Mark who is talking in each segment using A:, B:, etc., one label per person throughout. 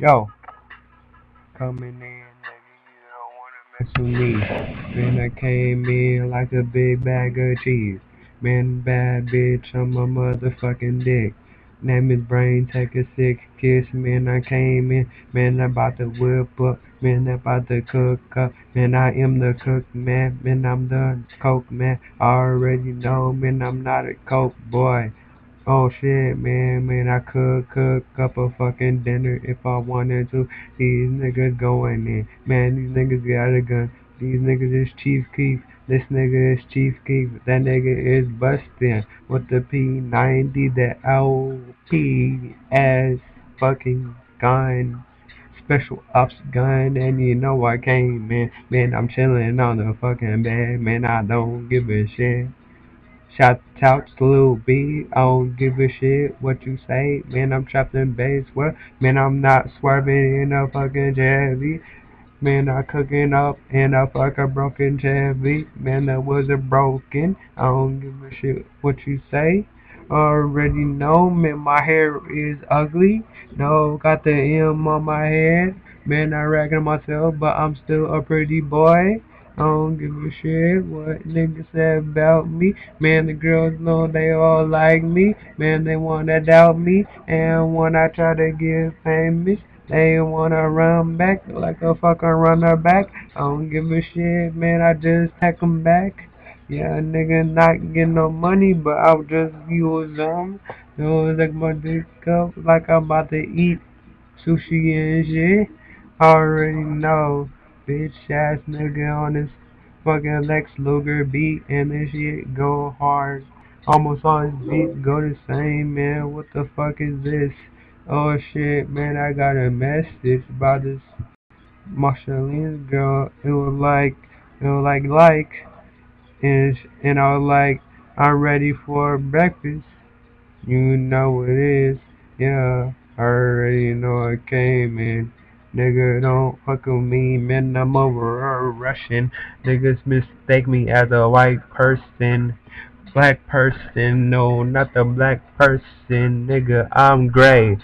A: Yo, coming in, nigga, you don't wanna mess with me. Man, I came in like a big bag of cheese. Man, bad bitch on my motherfucking dick. Name is Brain, take a sick kiss. Man, I came in. Man, I about to whip up. Man, I about to cook up. Man, I am the cook, man. Man, I'm the coke, man. I already know, man, I'm not a coke boy. Oh shit, man, man, I could cook up a fucking dinner if I wanted to. These niggas going in. Man, these niggas got a gun. These niggas is Chief Keef. This nigga is Chief Keef. That nigga is bustin' with the P90, the LP as fucking gun. Special ops gun, and you know I came in. Man, I'm chillin' on the fucking bed. Man, I don't give a shit. Shout out to Lil B. I don't give a shit what you say. Man, I'm trapped in base. What? Man, I'm not swerving in a fucking Chevy. Man, I'm cooking up in a fucking broken Chevy. Man, that wasn't broken. I don't give a shit what you say. Already know, man, my hair is ugly. No, got the M on my head. Man, I reckon myself, but I'm still a pretty boy. I don't give a shit what niggas say about me. Man, the girls know they all like me. Man, they wanna doubt me. And when I try to get famous, they wanna run back like a fucking runner back. I don't give a shit, man. I just take 'em back. Yeah, nigga not getting no money, but I'll just use them. You know, like my dick up like I'm about to eat sushi and shit. I already know bitch ass nigga on this fucking Lex Luger beat and this shit go hard. Almost all his beats go the same, man. What the fuck is this? Oh shit, man, I got a message about this Marceline girl. It was like, it was like, like, and, and I was like, I'm ready for breakfast. You know what it is. Yeah, I already know I came in. Nigga, don't fuck with me, man, I'm over a Russian. Niggas mistake me as a white person. Black person, no, not the black person, nigga, I'm gray.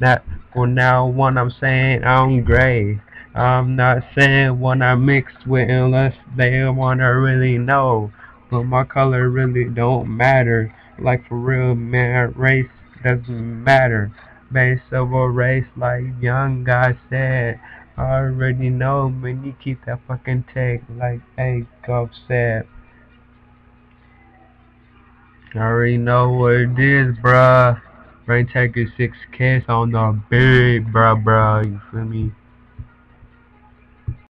A: That, well now what I'm saying, I'm gray. I'm not saying what I'm mixed with unless they wanna really know. But my color really don't matter. Like for real, man, race doesn't matter base of a race like young guy said. I already know, man, you keep that fucking take like A Goff said. I already know what it is, bruh. Rain Taker 6 kiss on the big, bruh, bruh. You feel me?